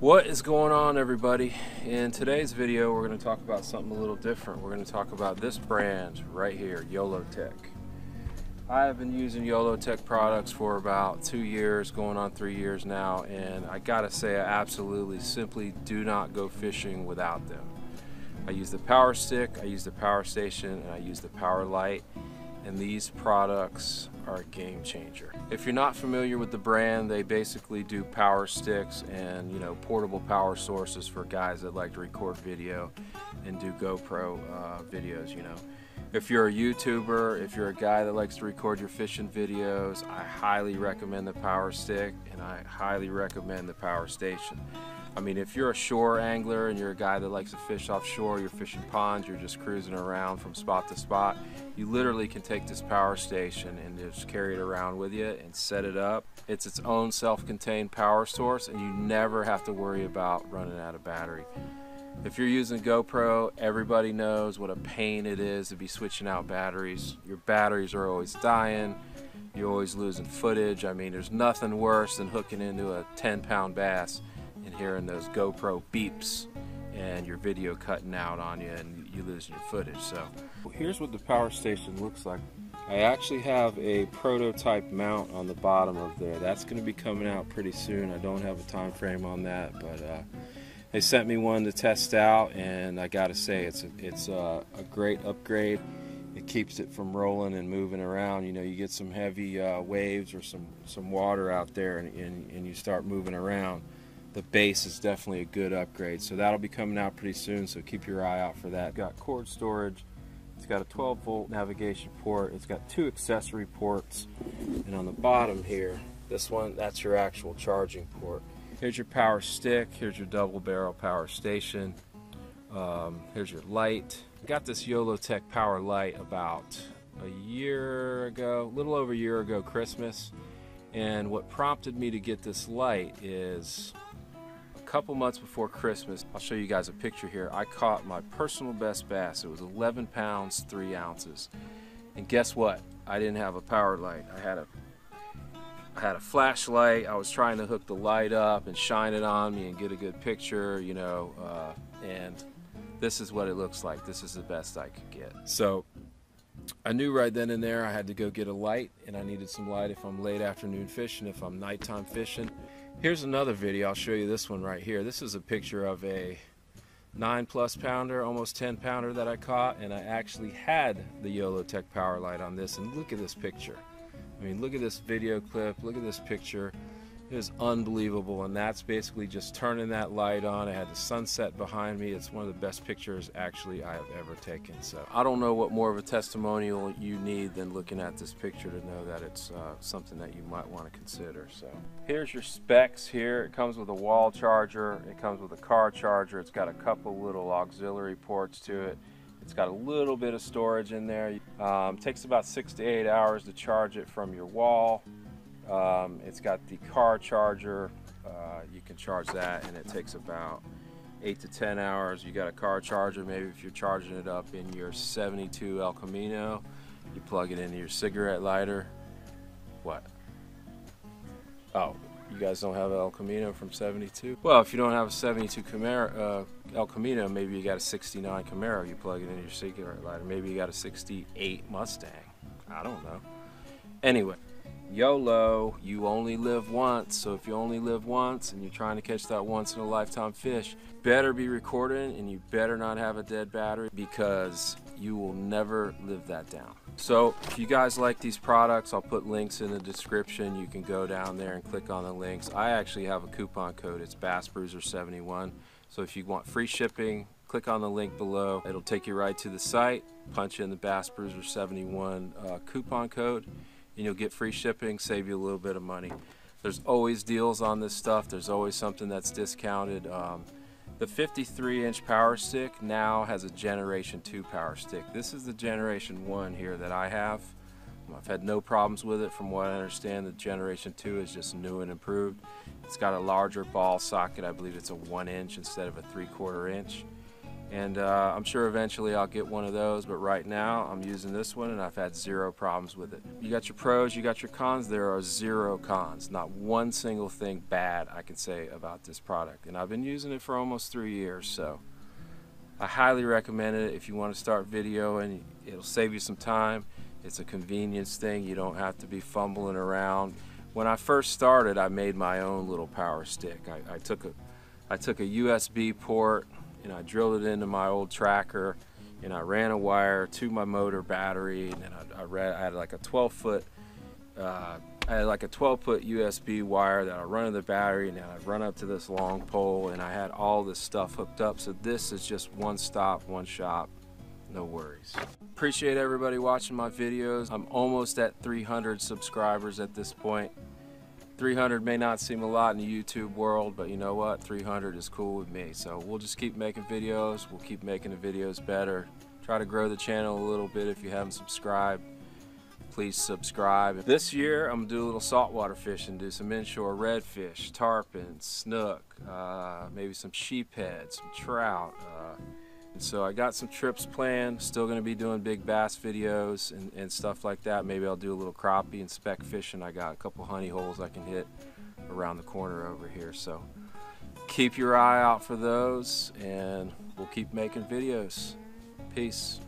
What is going on everybody? In today's video we're going to talk about something a little different. We're going to talk about this brand right here, YOLOtek. I have been using YOLOtek products for about two years, going on three years now, and I gotta say I absolutely simply do not go fishing without them. I use the power stick, I use the power station, and I use the power light and these products are a game changer. If you're not familiar with the brand, they basically do power sticks and you know portable power sources for guys that like to record video and do GoPro uh, videos. You know, if you're a YouTuber, if you're a guy that likes to record your fishing videos, I highly recommend the power stick and I highly recommend the power station. I mean, if you're a shore angler and you're a guy that likes to fish offshore, you're fishing ponds, you're just cruising around from spot to spot, you literally can take this power station and just carry it around with you and set it up. It's its own self-contained power source and you never have to worry about running out of battery. If you're using GoPro, everybody knows what a pain it is to be switching out batteries. Your batteries are always dying. You're always losing footage. I mean, there's nothing worse than hooking into a 10 pound bass and hearing those GoPro beeps and your video cutting out on you and you losing your footage. So here's what the power station looks like. I actually have a prototype mount on the bottom of there. That's going to be coming out pretty soon. I don't have a time frame on that, but uh, they sent me one to test out, and I got to say it's a, it's a, a, great upgrade. It keeps it from rolling and moving around. You know, you get some heavy uh, waves or some some water out there, and, and, and you start moving around the base is definitely a good upgrade. So that'll be coming out pretty soon, so keep your eye out for that. Got cord storage, it's got a 12 volt navigation port, it's got two accessory ports, and on the bottom here, this one, that's your actual charging port. Here's your power stick, here's your double barrel power station, um, here's your light. Got this YOLOtek power light about a year ago, a little over a year ago Christmas. And what prompted me to get this light is couple months before Christmas, I'll show you guys a picture here. I caught my personal best bass. It was 11 pounds, 3 ounces. And guess what? I didn't have a power light. I had a I had a flashlight. I was trying to hook the light up and shine it on me and get a good picture, you know, uh, and this is what it looks like. This is the best I could get. So I knew right then and there I had to go get a light and I needed some light if I'm late afternoon fishing, if I'm nighttime fishing. Here's another video. I'll show you this one right here. This is a picture of a 9 plus pounder, almost 10 pounder that I caught, and I actually had the YOLOtek power light on this. And look at this picture. I mean, look at this video clip, look at this picture. It is unbelievable, and that's basically just turning that light on. I had the sunset behind me. It's one of the best pictures actually I have ever taken. So I don't know what more of a testimonial you need than looking at this picture to know that it's uh, something that you might want to consider. So here's your specs here. It comes with a wall charger. It comes with a car charger. It's got a couple little auxiliary ports to it. It's got a little bit of storage in there. Um, takes about six to eight hours to charge it from your wall. Um, it's got the car charger. Uh, you can charge that, and it takes about eight to ten hours. You got a car charger. Maybe if you're charging it up in your 72 El Camino, you plug it into your cigarette lighter. What? Oh, you guys don't have El Camino from 72? Well, if you don't have a 72 Camaro, uh, El Camino, maybe you got a 69 Camaro. You plug it into your cigarette lighter. Maybe you got a 68 Mustang. I don't know. Anyway. YOLO, you only live once. So if you only live once and you're trying to catch that once in a lifetime fish, better be recording and you better not have a dead battery because you will never live that down. So if you guys like these products, I'll put links in the description. You can go down there and click on the links. I actually have a coupon code. It's BassBruiser71. So if you want free shipping, click on the link below. It'll take you right to the site. Punch in the BassBruiser71 uh, coupon code and you'll get free shipping, save you a little bit of money. There's always deals on this stuff. There's always something that's discounted. Um, the 53 inch power stick now has a generation 2 power stick. This is the generation 1 here that I have. I've had no problems with it from what I understand. The generation 2 is just new and improved. It's got a larger ball socket. I believe it's a 1 inch instead of a 3 quarter inch. And uh, I'm sure eventually I'll get one of those but right now I'm using this one and I've had zero problems with it. You got your pros you got your cons. There are zero cons. Not one single thing bad I can say about this product. And I've been using it for almost three years so I highly recommend it. If you want to start video and it'll save you some time. It's a convenience thing. You don't have to be fumbling around. When I first started I made my own little power stick. I, I took a I took a USB port and I drilled it into my old tracker and I ran a wire to my motor battery and then I, I, I had like a 12 foot uh, I had like a 12 foot USB wire that I run to the battery and then I run up to this long pole and I had all this stuff hooked up. So this is just one stop one shop no worries. Appreciate everybody watching my videos. I'm almost at 300 subscribers at this point 300 may not seem a lot in the YouTube world, but you know what? 300 is cool with me. So we'll just keep making videos. We'll keep making the videos better. Try to grow the channel a little bit if you haven't subscribed. Please subscribe. This year, I'm gonna do a little saltwater fishing, do some inshore redfish, tarpon, snook, uh, maybe some sheephead, some trout. Uh, so I got some trips planned, still going to be doing big bass videos and, and stuff like that. Maybe I'll do a little crappie and speck fishing. I got a couple honey holes I can hit around the corner over here. So keep your eye out for those and we'll keep making videos. Peace.